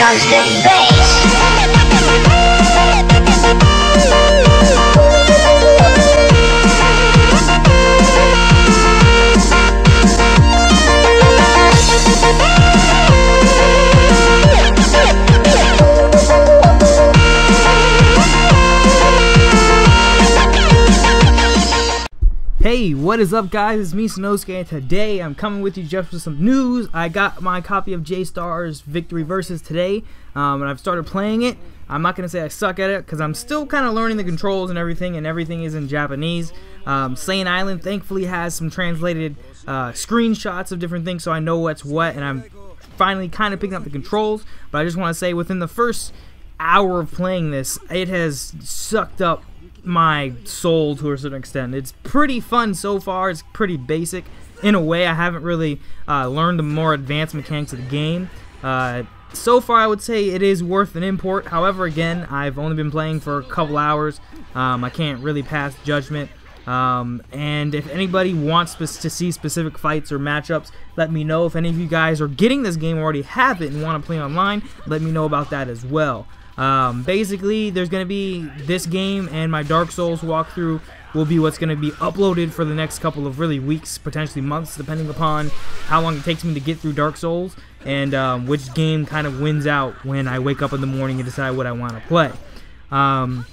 comes the bass. Hey, what is up, guys? It's me, Sanosuke, and today I'm coming with you just with some news. I got my copy of J Stars Victory Versus today, um, and I've started playing it. I'm not gonna say I suck at it because I'm still kind of learning the controls and everything, and everything is in Japanese. Um, Saiyan Island thankfully has some translated uh, screenshots of different things, so I know what's what, and I'm finally kind of picking up the controls. But I just want to say, within the first hour of playing this, it has sucked up my soul to a certain extent. It's pretty fun so far. It's pretty basic in a way. I haven't really uh, learned the more advanced mechanics of the game. Uh, so far, I would say it is worth an import. However, again, I've only been playing for a couple hours. Um, I can't really pass judgment. Um, and if anybody wants to see specific fights or matchups, let me know. If any of you guys are getting this game already have it and want to play online, let me know about that as well. Um, basically, there's going to be this game and my Dark Souls walkthrough will be what's going to be uploaded for the next couple of really weeks, potentially months, depending upon how long it takes me to get through Dark Souls and um, which game kind of wins out when I wake up in the morning and decide what I want to play. Um,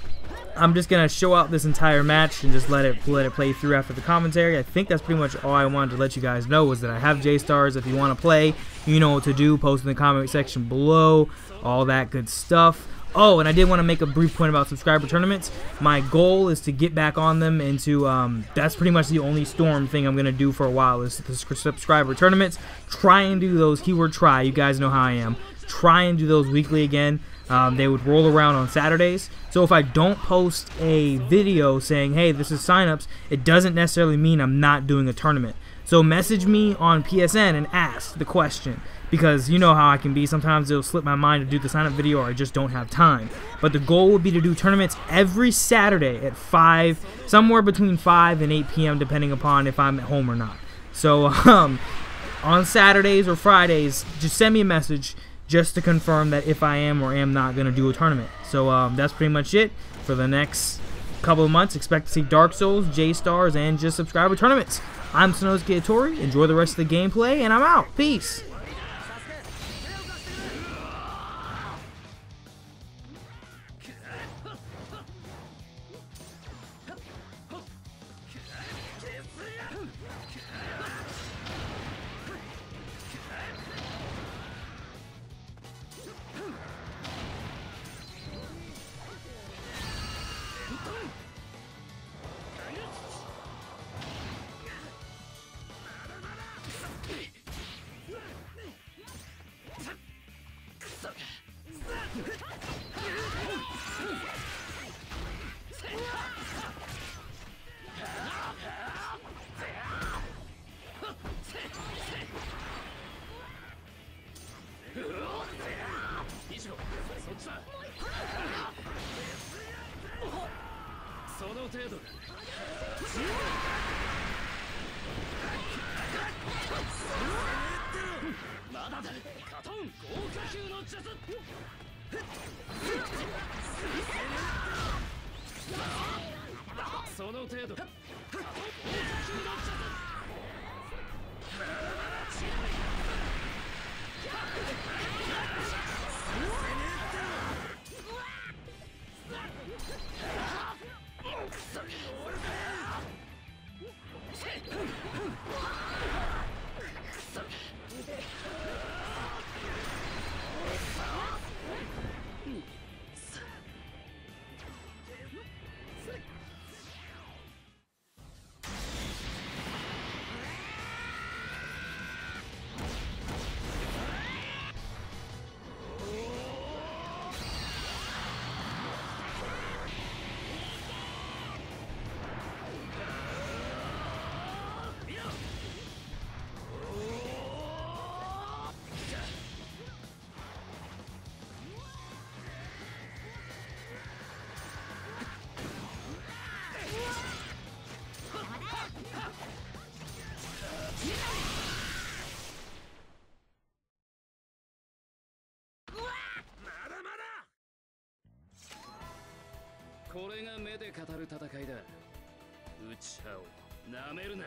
I'm just gonna show out this entire match and just let it let it play through after the commentary. I think that's pretty much all I wanted to let you guys know was that I have J stars. If you want to play, you know what to do. Post in the comment section below. All that good stuff. Oh, and I did want to make a brief point about subscriber tournaments. My goal is to get back on them and to, um, that's pretty much the only Storm thing I'm going to do for a while is the subscriber tournaments. Try and do those, keyword try, you guys know how I am. Try and do those weekly again. Um, they would roll around on Saturdays. So if I don't post a video saying, hey, this is signups, it doesn't necessarily mean I'm not doing a tournament. So message me on PSN and ask the question because you know how I can be. Sometimes it'll slip my mind to do the sign up video or I just don't have time. But the goal would be to do tournaments every Saturday at 5, somewhere between 5 and 8 p.m. depending upon if I'm at home or not. So um, on Saturdays or Fridays, just send me a message just to confirm that if I am or am not going to do a tournament. So um, that's pretty much it for the next couple of months. Expect to see Dark Souls, J Stars, and just subscriber tournaments. I'm Sanosuke Hitori. Enjoy the rest of the gameplay, and I'm out. Peace. そだその程度まだ。だカトン豪華級の術その程度カトン豪華級の術これが目で語る戦いだ。内派をなめるな。